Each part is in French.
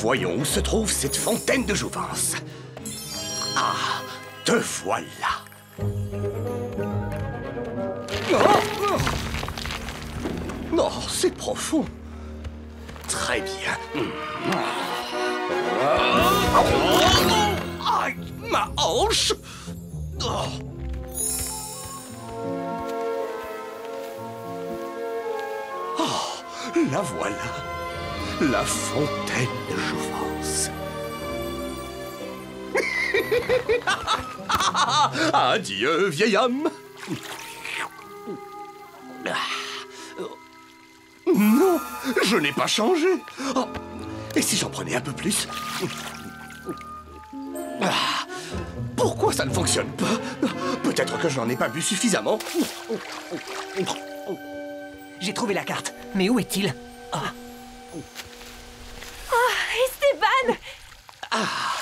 Voyons où se trouve cette fontaine de jouvence. Ah, te voilà. Oh, oh. c'est profond. Très bien. Aïe, ma hanche oh. oh, la voilà. La fontaine de jouvence. Adieu, vieil homme. Non, je n'ai pas changé. Oh, et si j'en prenais un peu plus? Ah, Pourquoi ça ne fonctionne pas? Peut-être que je n'en ai pas bu suffisamment. J'ai trouvé la carte. Mais où est-il? Ah. Oh, Esteban! Ah.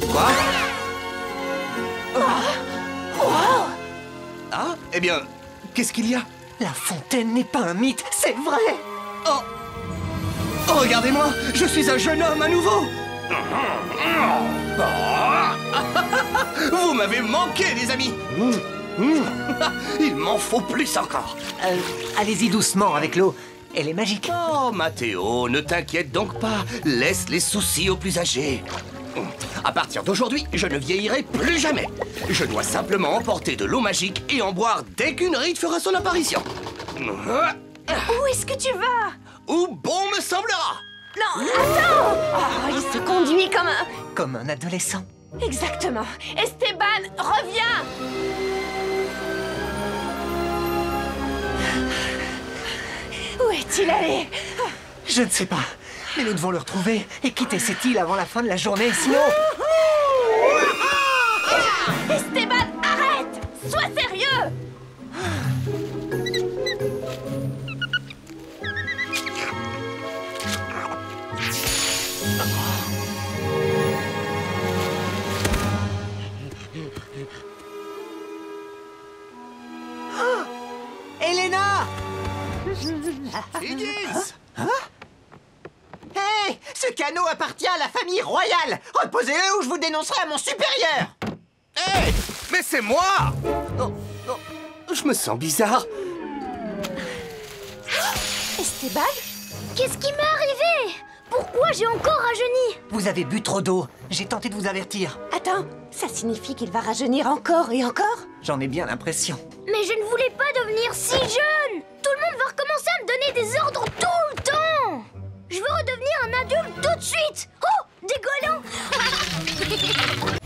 Quoi? Oh. Ah Eh bien, qu'est-ce qu'il y a? La fontaine n'est pas un mythe, c'est vrai. Oh. Regardez-moi Je suis un jeune homme à nouveau. Vous m'avez manqué, les amis. Il m'en faut plus encore. Euh, Allez-y doucement avec l'eau. Elle est magique. Oh, Mathéo, ne t'inquiète donc pas. Laisse les soucis aux plus âgés. À partir d'aujourd'hui, je ne vieillirai plus jamais. Je dois simplement emporter de l'eau magique et en boire dès qu'une ride fera son apparition. Où est-ce que tu vas? Où bon me semblera Non, attends oh, Il se conduit comme un... Comme un adolescent. Exactement. Esteban, reviens est-il allé Je ne sais pas. Mais nous devons le retrouver et quitter cette île avant la fin de la journée, sinon... Esteban, arrête Sois sérieux Elena Higgins Hé Ce canot appartient à la famille royale Reposez-le ou je vous dénoncerai à mon supérieur Hé Mais c'est moi oh, oh, Je me sens bizarre. Esteban Qu'est-ce qui m'est arrivé? Pourquoi j'ai encore rajeuni? Vous avez bu trop d'eau. J'ai tenté de vous avertir. Attends, ça signifie qu'il va rajeunir encore et encore? J'en ai bien l'impression. Mais je ne voulais pas devenir si jeune le monde va recommencer à me donner des ordres tout le temps. Je veux redevenir un adulte tout de suite. Oh Des